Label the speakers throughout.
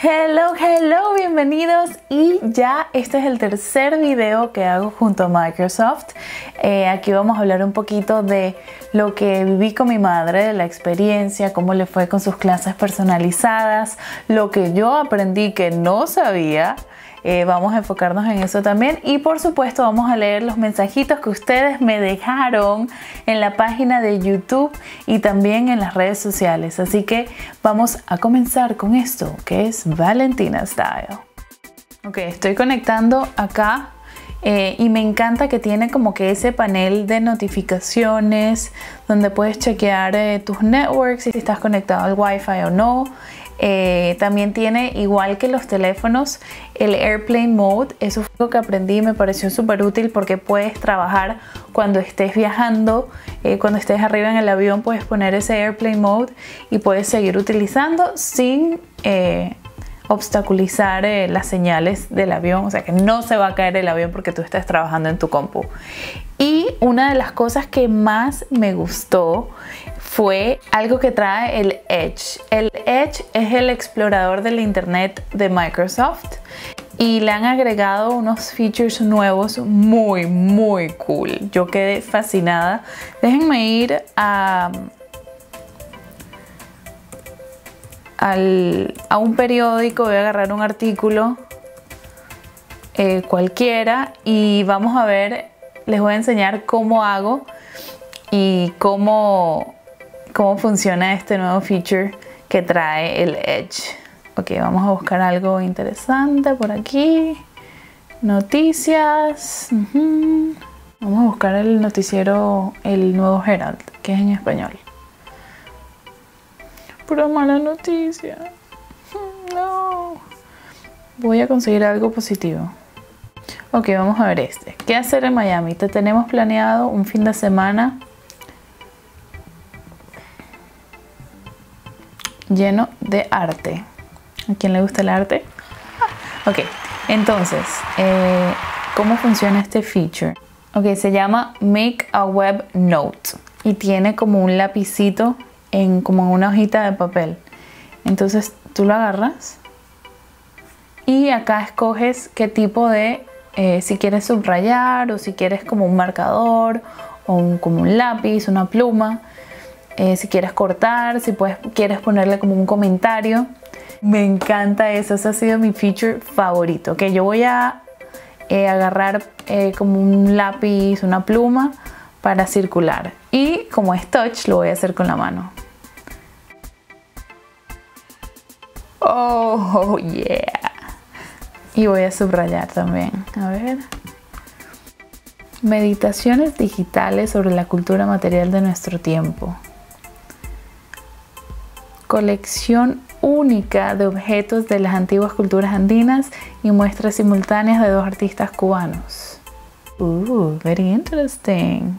Speaker 1: Hello, hello, bienvenidos. Y ya este es el tercer video que hago junto a Microsoft. Eh, aquí vamos a hablar un poquito de lo que viví con mi madre, de la experiencia, cómo le fue con sus clases personalizadas, lo que yo aprendí que no sabía eh, vamos a enfocarnos en eso también y por supuesto vamos a leer los mensajitos que ustedes me dejaron en la página de YouTube y también en las redes sociales. Así que vamos a comenzar con esto que es Valentina Style. Ok, estoy conectando acá eh, y me encanta que tiene como que ese panel de notificaciones donde puedes chequear eh, tus networks, si estás conectado al Wi-Fi o no. Eh, también tiene, igual que los teléfonos, el Airplane Mode. Eso fue lo que aprendí y me pareció súper útil porque puedes trabajar cuando estés viajando, eh, cuando estés arriba en el avión, puedes poner ese Airplane Mode y puedes seguir utilizando sin eh, obstaculizar las señales del avión. O sea que no se va a caer el avión porque tú estás trabajando en tu compu. Y una de las cosas que más me gustó fue algo que trae el Edge. El Edge es el explorador del Internet de Microsoft y le han agregado unos features nuevos muy, muy cool. Yo quedé fascinada. Déjenme ir a, a un periódico, voy a agarrar un artículo eh, cualquiera y vamos a ver, les voy a enseñar cómo hago y cómo cómo funciona este nuevo feature que trae el Edge. Ok, vamos a buscar algo interesante por aquí. Noticias. Vamos a buscar el noticiero, el nuevo Herald, que es en español. Pura mala noticia. No. Voy a conseguir algo positivo. Ok, vamos a ver este. ¿Qué hacer en Miami? Te tenemos planeado un fin de semana lleno de arte. ¿A quién le gusta el arte? Ok, entonces, eh, ¿cómo funciona este feature? Ok, se llama Make a Web Note y tiene como un lapicito en como una hojita de papel. Entonces tú lo agarras y acá escoges qué tipo de, eh, si quieres subrayar o si quieres como un marcador o como un lápiz, una pluma. Eh, si quieres cortar, si puedes, quieres ponerle como un comentario. Me encanta eso, ese ha sido mi feature favorito. Que yo voy a eh, agarrar eh, como un lápiz, una pluma para circular. Y como es touch, lo voy a hacer con la mano. Oh, yeah. Y voy a subrayar también. A ver. Meditaciones digitales sobre la cultura material de nuestro tiempo colección única de objetos de las antiguas culturas andinas y muestras simultáneas de dos artistas cubanos. Uh, very interesting.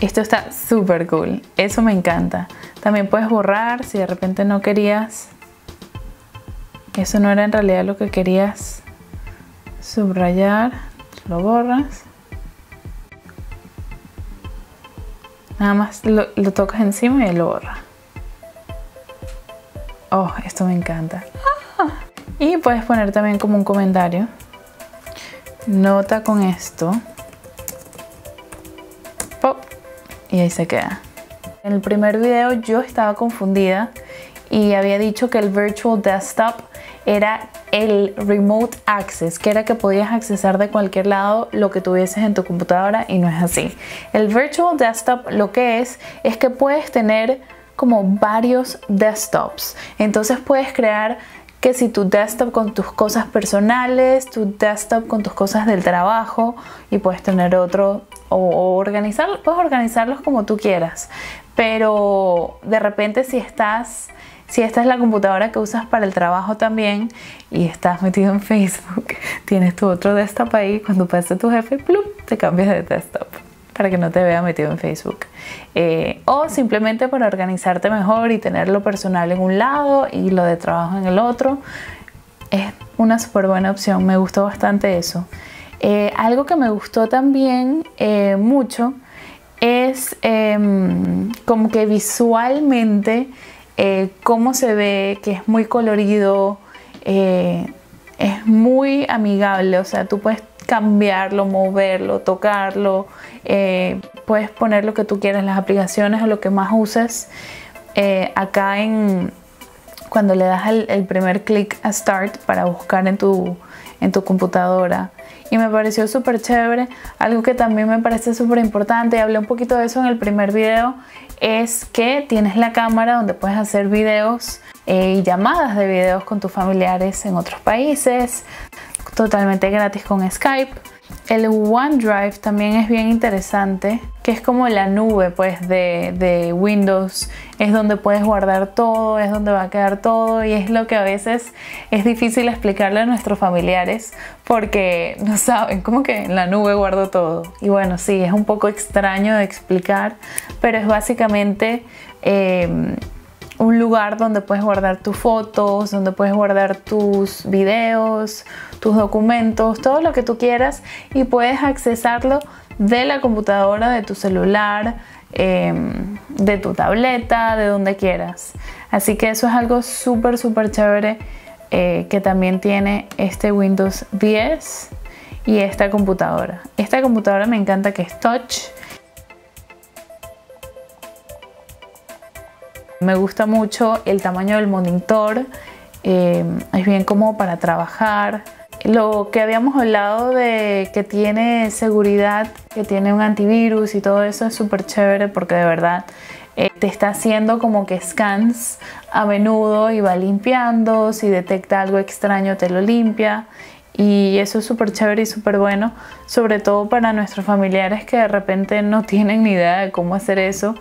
Speaker 1: Esto está súper cool, eso me encanta. También puedes borrar si de repente no querías, eso no era en realidad lo que querías subrayar, lo borras. Nada más lo, tocas encima y lo borra. Oh, esto me encanta. Y puedes poner también como un comentario. Nota con esto. Pop. Y ahí se queda. En el primer video yo estaba confundida y había dicho que el Virtual Desktop era el Remote Access, que era que podías accesar de cualquier lado lo que tuvieses en tu computadora y no es así. El Virtual Desktop lo que es es que puedes tener como varios desktops. Entonces puedes crear que si tu desktop con tus cosas personales, tu desktop con tus cosas del trabajo y puedes tener otro o, organizar, puedes organizarlos como tú quieras. Pero de repente si estás si esta es la computadora que usas para el trabajo también y estás metido en Facebook, tienes tu otro desktop ahí, cuando pase tu jefe, plum, te cambias de desktop para que no te vea metido en Facebook. Eh, o simplemente para organizarte mejor y tener lo personal en un lado y lo de trabajo en el otro. Es una súper buena opción, me gustó bastante eso. Eh, algo que me gustó también eh, mucho es em, como que visualmente eh, cómo se ve, que es muy colorido, es muy amigable, o sea, tú puedes cambiarlo, moverlo, tocarlo, puedes poner lo que tú quieras, las aplicaciones o lo que más uses. acá en, cuando le das el, primer clic a Start para buscar en tu, en tu computadora. Y me pareció súper chévere. Algo que también me parece súper importante, y hablé un poquito de eso en el primer video, es que tienes la cámara donde puedes hacer videos eh, y llamadas de videos con tus familiares en otros países, totalmente gratis con Skype. El OneDrive también es bien interesante, que es como la nube pues de, Windows, es donde puedes guardar todo, es donde va a quedar todo y es lo que a veces es difícil explicarle a nuestros familiares porque no saben cómo que en la nube guardo todo. Y bueno, sí, es un poco extraño de explicar, pero es básicamente... Eh, un lugar donde puedes guardar tus fotos, donde puedes guardar tus videos, tus documentos, todo lo que tú quieras y puedes accesarlo de la computadora, de tu celular, em, de tu tableta, de donde quieras. Así que eso es algo súper, súper chévere eh, que también tiene este Windows 10 y esta computadora. Esta computadora me encanta que es touch Me gusta mucho el tamaño del monitor, eh, es bien como para trabajar. Lo que habíamos hablado de que tiene seguridad, que tiene un antivirus y todo eso es súper chévere porque de verdad eh, te está haciendo como que scans a menudo y va limpiando, si detecta algo extraño te lo limpia y eso es súper chévere y súper bueno, sobre todo para nuestros familiares que de repente no tienen ni idea de cómo hacer eso.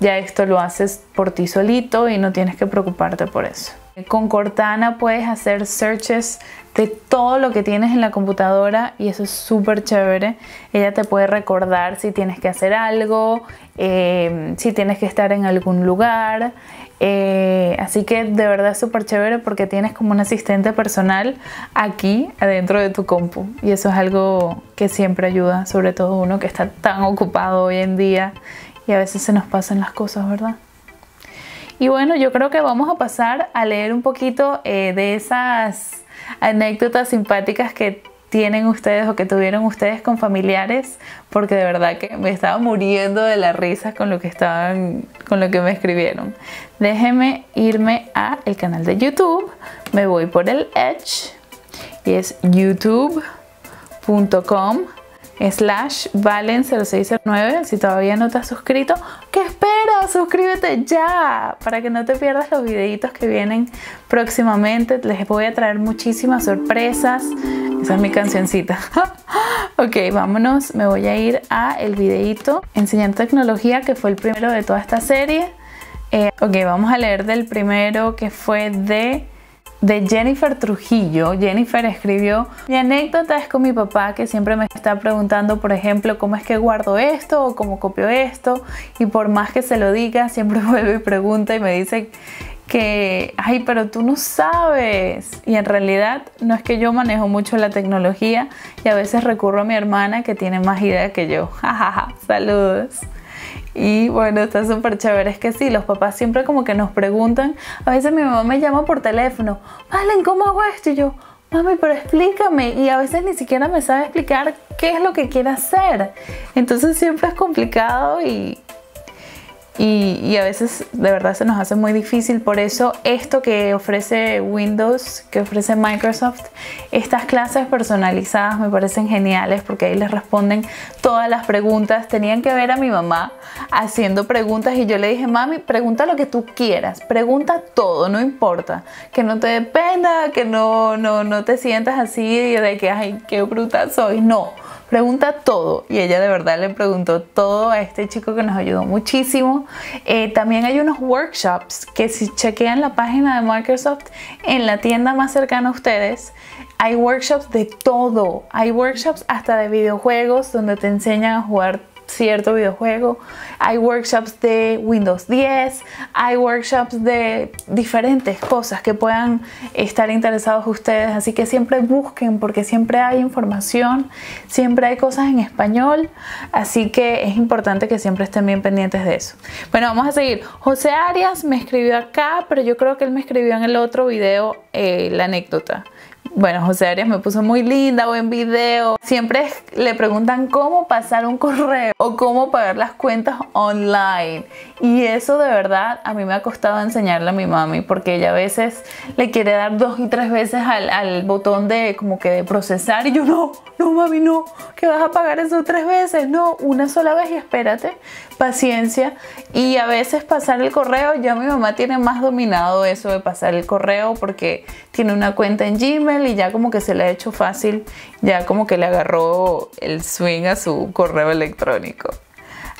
Speaker 1: Ya esto lo haces por ti solito y no tienes que preocuparte por eso. Con Cortana puedes hacer searches de todo lo que tienes en la computadora y eso es súper chévere. Ella te puede recordar si tienes que hacer algo, eh, si tienes que estar en algún lugar. Eh, así que de verdad es súper chévere porque tienes como un asistente personal aquí adentro de tu compu y eso es algo que siempre ayuda, sobre todo uno que está tan ocupado hoy en día y a veces se nos pasan las cosas, ¿verdad? Y bueno, yo creo que vamos a pasar a leer un poquito eh, de esas anécdotas simpáticas que tienen ustedes o que tuvieron ustedes con familiares, porque de verdad que me estaba muriendo de la risa con lo que estaban, con lo que me escribieron. Déjenme irme a el canal de YouTube, me voy por el Edge y es youtube.com slash valen0609 si todavía no te has suscrito ¿qué esperas? suscríbete ya para que no te pierdas los videitos que vienen próximamente. Les voy a traer muchísimas sorpresas. Esa es mi cancioncita. Ok vámonos. Me voy a ir a el videito enseñando tecnología que fue el primero de toda esta serie. Eh, ok vamos a leer del primero que fue de de Jennifer Trujillo. Jennifer escribió, mi anécdota es con mi papá que siempre me está preguntando, por ejemplo, cómo es que guardo esto o cómo copio esto y por más que se lo diga, siempre vuelve y pregunta y me dice que, ay, pero tú no sabes. Y en realidad no es que yo manejo mucho la tecnología y a veces recurro a mi hermana que tiene más idea que yo. Saludos. Y bueno, está súper chévere. Es que sí, los papás siempre como que nos preguntan. A veces mi mamá me llama por teléfono. Valen, ¿cómo hago esto? Y yo, mami, pero explícame. Y a veces ni siquiera me sabe explicar qué es lo que quiere hacer. Entonces siempre es complicado y, y, a veces de verdad se nos hace muy difícil. Por eso esto que ofrece Windows, que ofrece Microsoft, estas clases personalizadas me parecen geniales porque ahí les responden todas las preguntas. Tenían que ver a mi mamá haciendo preguntas y yo le dije, mami, pregunta lo que tú quieras, pregunta todo, no importa, que no te dependa, que no, no, no te sientas así de que, ay, qué bruta soy, no pregunta todo y ella de verdad le preguntó todo a este chico que nos ayudó muchísimo. Eh, también hay unos workshops que si chequean la página de Microsoft en la tienda más cercana a ustedes, hay workshops de todo. Hay workshops hasta de videojuegos donde te enseñan a jugar cierto videojuego, hay workshops de Windows 10, hay workshops de diferentes cosas que puedan estar interesados ustedes, así que siempre busquen porque siempre hay información, siempre hay cosas en español, así que es importante que siempre estén bien pendientes de eso. Bueno, vamos a seguir. José Arias me escribió acá, pero yo creo que él me escribió en el otro video eh, la anécdota. Bueno, José Arias me puso muy linda, buen video. Siempre le preguntan cómo pasar un correo o cómo pagar las cuentas online. Y eso de verdad a mí me ha costado enseñarle a mi mami porque ella a veces le quiere dar dos y tres veces al, botón de como que procesar y yo no, no mami, no, que vas a pagar eso tres veces, no, una sola vez y espérate, paciencia. Y a veces pasar el correo, ya mi mamá tiene más dominado eso de pasar el correo porque tiene una cuenta en Gmail y ya como que se le ha hecho fácil, ya como que le agarró el swing a su correo electrónico.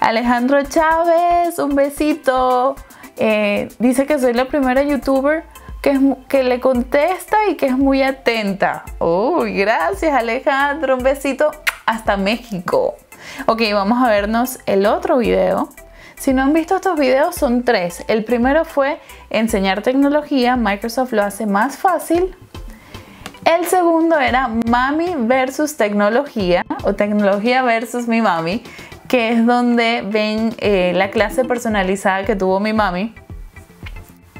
Speaker 1: Alejandro Chávez, un besito. Eh, dice que soy la primera youtuber que, es, que le contesta y que es muy atenta. Uy, gracias Alejandro, un besito hasta México. Ok, vamos a vernos el otro video. Si no han visto estos videos, son tres. El primero fue enseñar tecnología, Microsoft lo hace más fácil. El segundo era mami versus tecnología o tecnología versus mi mami, que es donde ven eh, la clase personalizada que tuvo mi mami.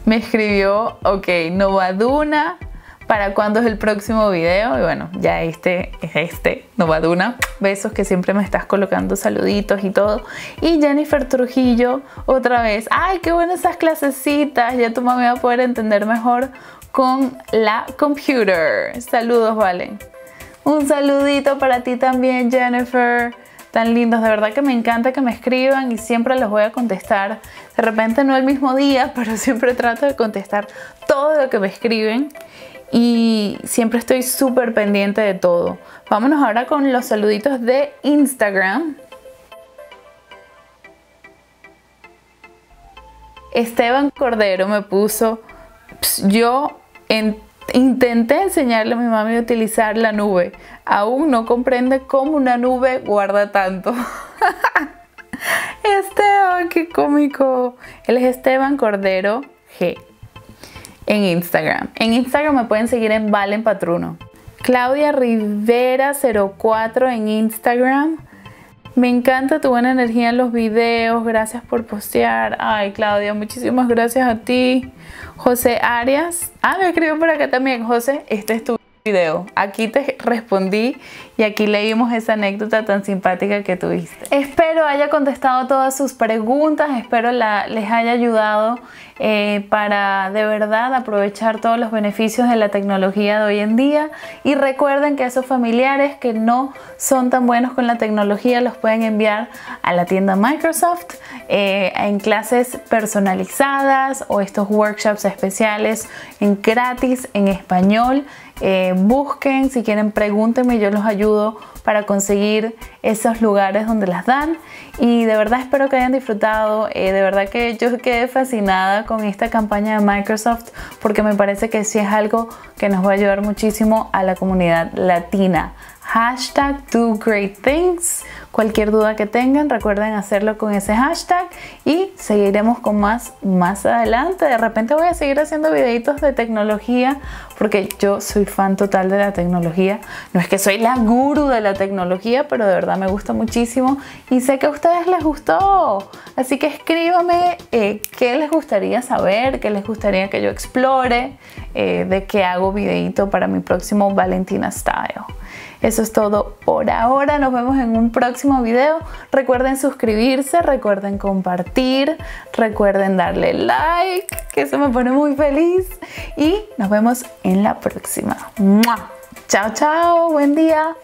Speaker 1: Me escribió, ok, Novaduna, ¿para cuándo es el próximo video? Y bueno, ya este es este, Novaduna. Besos que siempre me estás colocando saluditos y todo. Y Jennifer Trujillo, otra vez. ¡Ay, qué buenas esas clasecitas! Ya tu mamá va a poder entender mejor con la computer. Saludos, vale. Un saludito para ti también, Jennifer tan lindos. De verdad que me encanta que me escriban y siempre los voy a contestar. De repente no el mismo día, pero siempre trato de contestar todo lo que me escriben. Y siempre estoy súper pendiente de todo. Vámonos ahora con los saluditos de Instagram. Esteban Cordero me puso, yo en Intenté enseñarle a mi mami a utilizar la nube. Aún no comprende cómo una nube guarda tanto. Esteban, qué cómico. Él es Esteban Cordero G. En Instagram. En Instagram me pueden seguir en Valen Patruno. Claudia Rivera 04 en Instagram. Me encanta tu buena energía en los videos. Gracias por postear. Ay, Claudia, muchísimas gracias a ti. José Arias. Ah, me escribió por acá también. José, este es tu video. Aquí te respondí y aquí leímos esa anécdota tan simpática que tuviste. Espero haya contestado todas sus preguntas, espero les haya ayudado eh, para de verdad aprovechar todos los beneficios de la tecnología de hoy en día y recuerden que esos familiares que no son tan buenos con la tecnología los pueden enviar a la tienda Microsoft eh, en clases personalizadas o estos workshops especiales en gratis en español eh, busquen, si quieren pregúntenme, yo los ayudo para conseguir esos lugares donde las dan. Y de verdad espero que hayan disfrutado, eh, de verdad que yo quedé fascinada con esta campaña de Microsoft porque me parece que sí es algo que nos va a ayudar muchísimo a la comunidad latina hashtag do great things. Cualquier duda que tengan, recuerden hacerlo con ese hashtag y seguiremos con más más adelante. De repente voy a seguir haciendo videitos de tecnología porque yo soy fan total de la tecnología. No es que soy la guru de la tecnología, pero de verdad me gusta muchísimo y sé que a ustedes les gustó. Así que escríbame eh, qué les gustaría saber, qué les gustaría que yo explore, eh, de qué hago videito para mi próximo Valentina Style. Eso es todo por ahora. Nos vemos en un próximo video. Recuerden suscribirse, recuerden compartir, recuerden darle like, que eso me pone muy feliz. Y nos vemos en la próxima. Chao, chao. Buen día.